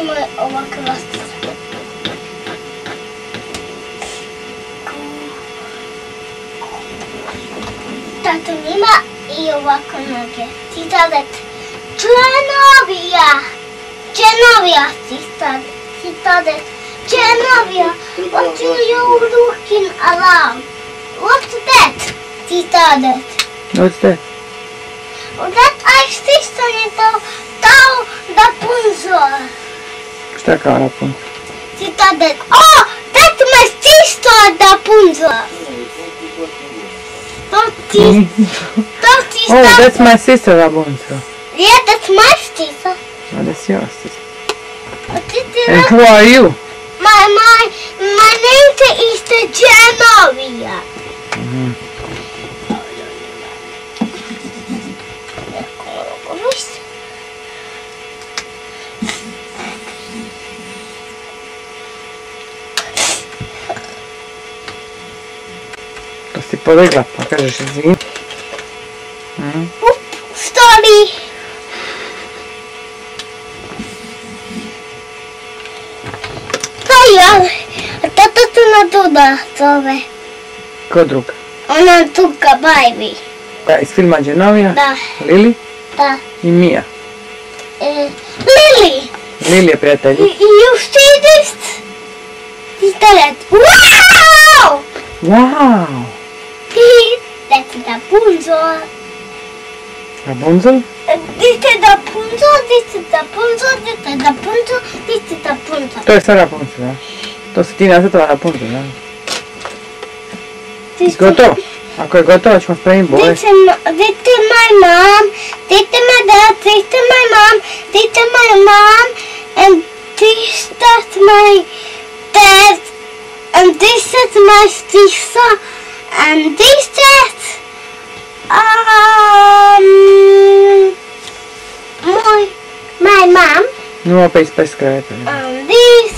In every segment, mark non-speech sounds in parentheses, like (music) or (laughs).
Има облака ластица. Тато ми има и облака ноги. Ти тадет. Чернобия! Чернобия си тадет. Ти тадет. Чернобия! What are you looking around? What's that? Ти тадет. What's that? That I see some little cow, the punzor. Asta care apă. Oh! Tati, mă știi de Oh, (laughs) oh that's my sister Rapunzel. Yeah, that's my sister. Oh, that's your sister. And who are you? My, my, my name is the German. Si polegla, pa kažeš izvini. Mm. Story. To je, a tata tu na tuda zove. Ko druga? Ona tuka baby. Pa iz filma Genovija? Da, Lili da. i Mija. E, Lily, Lili je you see this? This that. Wow! Wow! Rapunzel? This is the punzo, this is the punzo, this is the punzo, this is the punzo. To je sve Rapunzel, da? To si ti nacrtala Rapunzel, is- Gotovo? Ako je gotovo ćemo spremiti boje. This is, my, this is my mom, this is my dad, this is my mom, this is my mom, and this that's my dad, and this is my sister, and this is um and this is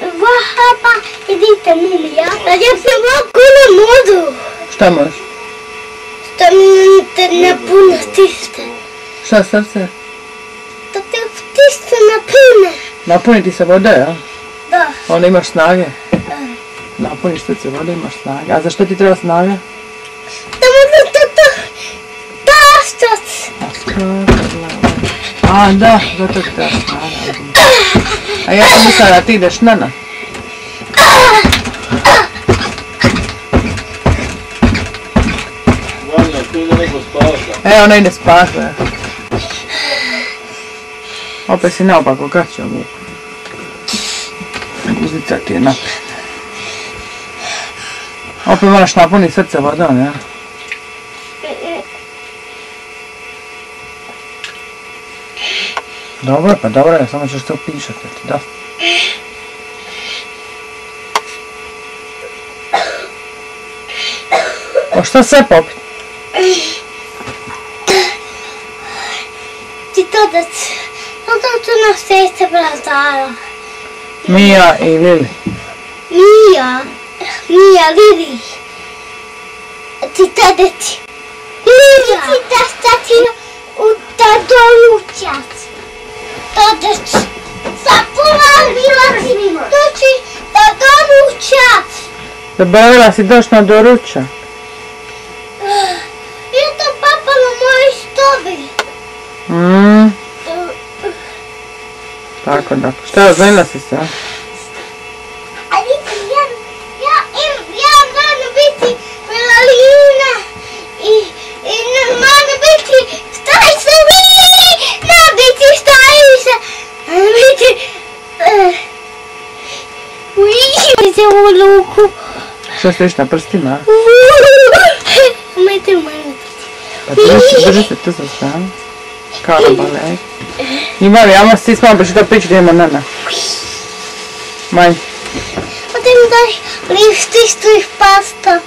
Vahaba, idite mumija, da ja se mogu na modu. Šta možeš? Da mi te ne puno stisne. Šta srce? Da te stisne na pune. Napuniti se vode, ja? Da. Onda imaš snage. Napuniš srce vode, imaš snage. A za što ti treba snaga? Da mogu da to tastat. A, da, zato treba snaga. A ja sam mislila da ti ideš na nas. E, ona ide spati. e. Opet si naopako, će ovu? Guzica ti je naprijed. Opet moraš napuniti srce vodom, ja? Dobro, pa dobro je, samo ćeš to pišati, da. Pa šta sve popit? Ti to da c... To da tu na sese brazara. Mija i Lili. Mija. Mija, Lili. Ti tada ti. Lili ti da stati u da ti. Zaporavila ti. Doći da doručac. Zaboravila si doći na doručak. Je to papa na mojoj stobi. Mm, tako da. Šta, oženila si se? много луко. Ще слиш на пръстина. Майте мене. Държи се ти с мен. Кара бале. Има ли? Ама си смам, беше да пичи да има нана. Май. А ти ми дай лифти, стои в паста.